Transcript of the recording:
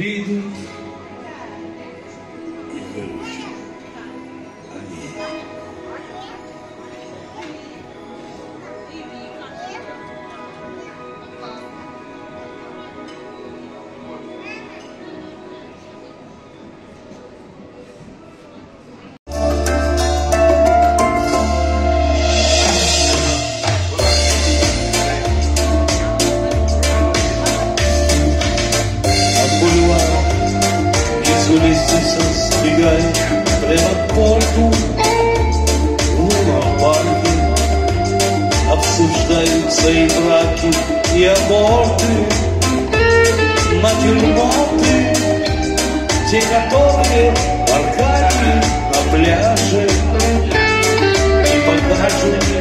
и улицы сбегает прямо к порту. Луна-парки обсуждаются и браки, и аборты. Натюрморты, те, которые порхали на пляже. И покажут